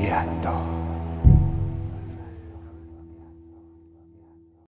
やっと